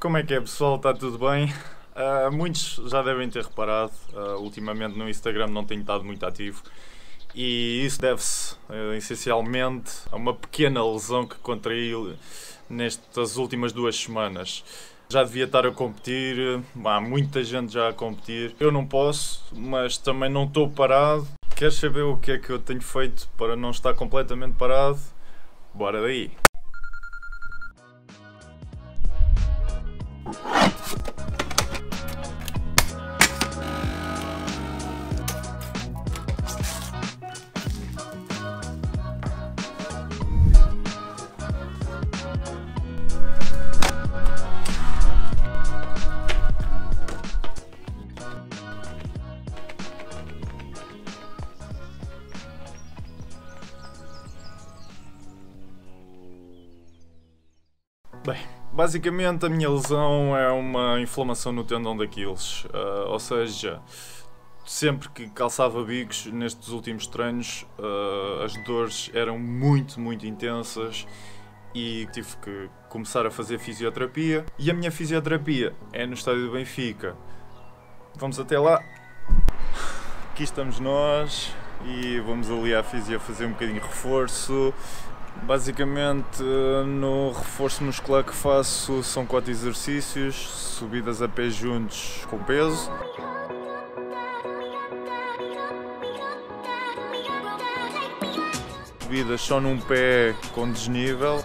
Como é que é, pessoal? Está tudo bem? Uh, muitos já devem ter reparado, uh, ultimamente no Instagram não tenho estado muito ativo e isso deve-se uh, essencialmente a uma pequena lesão que contraí nestas últimas duas semanas. Já devia estar a competir, há muita gente já a competir. Eu não posso, mas também não estou parado. Queres saber o que é que eu tenho feito para não estar completamente parado? Bora daí! Bem, basicamente a minha lesão é uma inflamação no tendão daqueles, uh, ou seja, sempre que calçava bigos nestes últimos treinos, uh, as dores eram muito, muito intensas e tive que começar a fazer fisioterapia. E a minha fisioterapia é no estádio do Benfica. Vamos até lá. Aqui estamos nós e vamos ali à fisio fazer um bocadinho de reforço Basicamente, no reforço muscular que faço são quatro exercícios, subidas a pé juntos com peso. Subidas só num pé com desnível.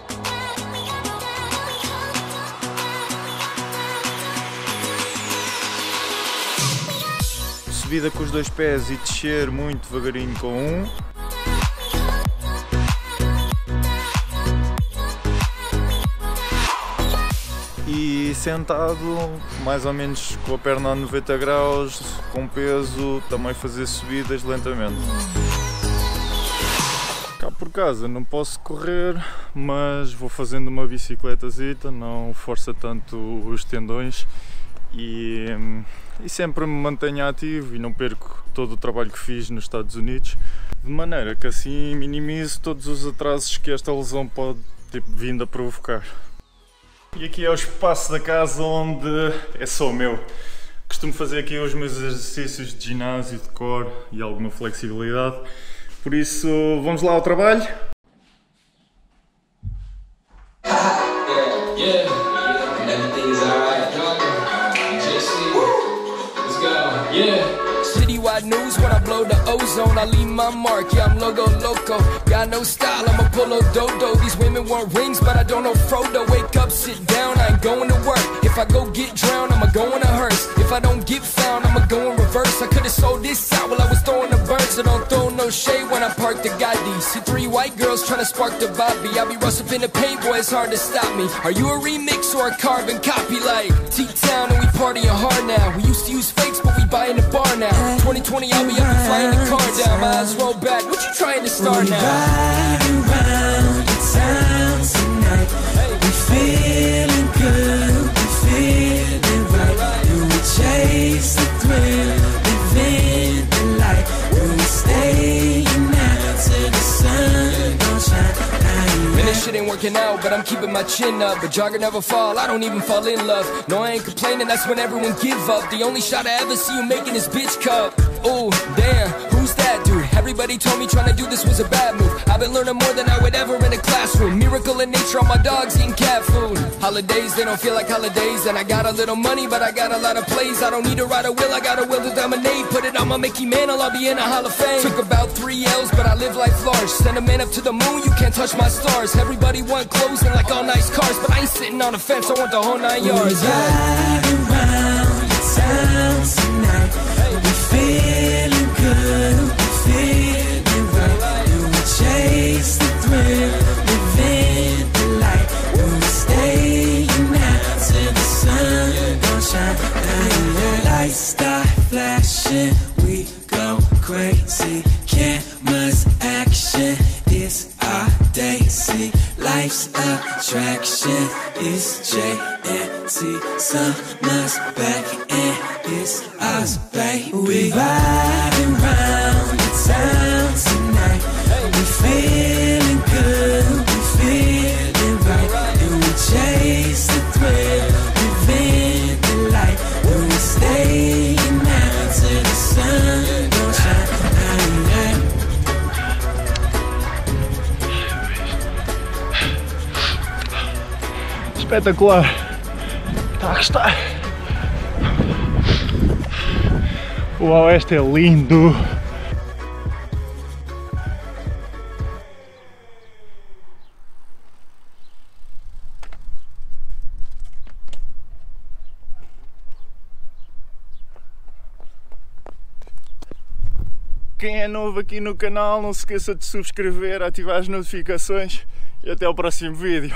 Subida com os dois pés e descer muito devagarinho com um. Sentado, mais ou menos com a perna a 90 graus, com peso, também fazer subidas lentamente. Cá por casa não posso correr, mas vou fazendo uma bicicletazita, não força tanto os tendões e, e sempre me mantenho ativo e não perco todo o trabalho que fiz nos Estados Unidos, de maneira que assim minimizo todos os atrasos que esta lesão pode ter vindo a provocar. E aqui é o espaço da casa onde é só o meu. Costumo fazer aqui os meus exercícios de ginásio, de core e alguma flexibilidade. Por isso, vamos lá ao trabalho. Ozone, I leave my mark. Yeah, I'm logo loco. Got no style, I'm a polo dodo. These women want rings, but I don't know Frodo. Wake up, sit down, I ain't going to work. If I go get drowned, I'ma go in a hearse. If I don't get found, I'ma go in reverse. I could've sold this out while I was throwing the birds. So don't throw no shade when I park the Gotti. See three white girls trying to spark the Bobby. I be rusting in the paint, boy, it's hard to stop me. Are you a remix or a carbon copy? Like T-Town and we partying hard now. We used to use fakes, we buy in the bar now. 2020, I'll be up and flying the car down. My eyes roll back. What you trying to start now? Ride around the town tonight. We feeling good, we feeling right. Do we chase the thrill, shit ain't working out, but I'm keeping my chin up. But jogger never fall, I don't even fall in love. No, I ain't complaining, that's when everyone give up. The only shot I ever see you making is bitch cup. Oh, damn, who's that dude? Everybody told me trying to do this was a bad move. I've been learning more than I would ever in a classroom. Miracle in nature, all my dogs eating cat food. Holidays, they don't feel like holidays. And I got a little money, but I got a lot of plays. I don't need to ride a will, I got a will to dominate. Put it on my Mickey Mantle, I'll be in a Hall of Fame. Took about three L's, but I live life large. Send a man up to the moon, you can't touch my stars. Everybody want clothes and like all nice cars, but I ain't sitting on a fence, I want the whole nine yards. We attraction is JNT. Summer's back and it's us, baby. We riding Espetacular. Está a gostar. Uau, este é lindo. Quem é novo aqui no canal, não se esqueça de subscrever, ativar as notificações e até o próximo vídeo.